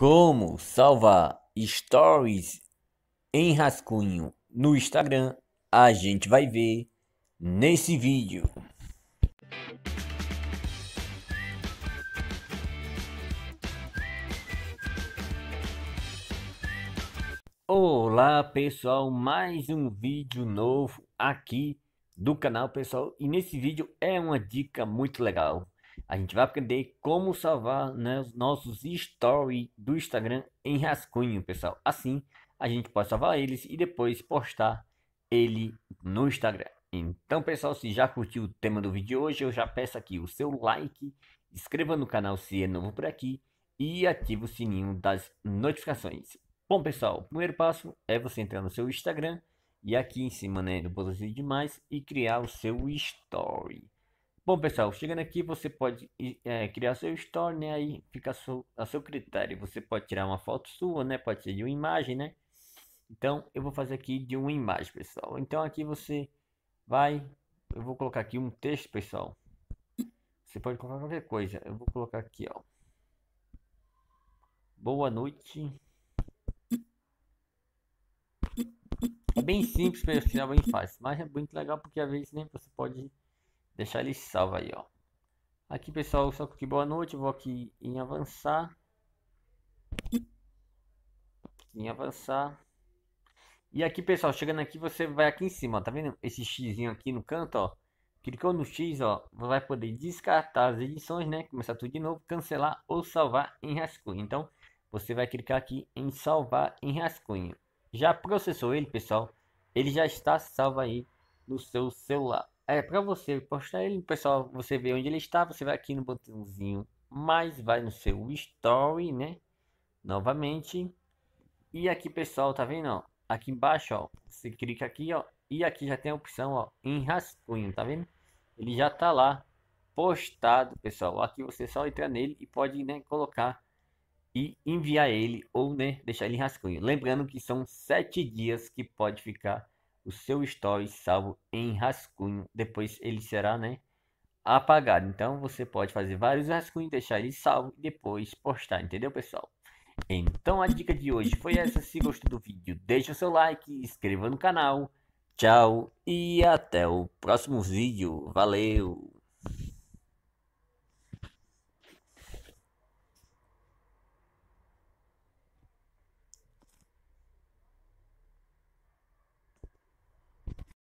Como salvar stories em rascunho no Instagram, a gente vai ver nesse vídeo. Olá pessoal, mais um vídeo novo aqui do canal pessoal e nesse vídeo é uma dica muito legal a gente vai aprender como salvar né, os nossos stories do Instagram em rascunho, pessoal. Assim, a gente pode salvar eles e depois postar ele no Instagram. Então, pessoal, se já curtiu o tema do vídeo de hoje, eu já peço aqui o seu like, inscreva no canal se é novo por aqui e ative o sininho das notificações. Bom, pessoal, o primeiro passo é você entrar no seu Instagram e aqui em cima, né, no botãozinho de mais e criar o seu story. Bom, pessoal, chegando aqui você pode é, criar seu story, né? Aí fica a seu, a seu critério. Você pode tirar uma foto sua, né? Pode ser de uma imagem, né? Então, eu vou fazer aqui de uma imagem, pessoal. Então, aqui você vai... Eu vou colocar aqui um texto, pessoal. Você pode colocar qualquer coisa. Eu vou colocar aqui, ó. Boa noite. É bem simples, pessoal, bem fácil. Mas é muito legal porque às vezes né, você pode deixar ele salvo aí, ó. Aqui, pessoal, só que boa noite. vou aqui em avançar. Em avançar. E aqui, pessoal, chegando aqui, você vai aqui em cima, ó, tá vendo? Esse X aqui no canto, ó. Clicou no X, ó, vai poder descartar as edições, né? Começar tudo de novo, cancelar ou salvar em rascunho. Então, você vai clicar aqui em salvar em rascunho. Já processou ele, pessoal? Ele já está salvo aí no seu celular. É, para você postar ele, pessoal, você vê onde ele está, você vai aqui no botãozinho mais, vai no seu story, né? Novamente. E aqui, pessoal, tá vendo, ó? Aqui embaixo, ó, você clica aqui, ó, e aqui já tem a opção, ó, em rascunho, tá vendo? Ele já tá lá postado, pessoal. Aqui você só entra nele e pode, né, colocar e enviar ele ou, né, deixar ele em rascunho. Lembrando que são sete dias que pode ficar o seu story salvo em rascunho. Depois ele será, né, apagado. Então você pode fazer vários rascunhos, deixar ele salvo e depois postar, entendeu, pessoal? Então a dica de hoje foi essa. Se gostou do vídeo, deixa o seu like, inscreva no canal. Tchau e até o próximo vídeo. Valeu!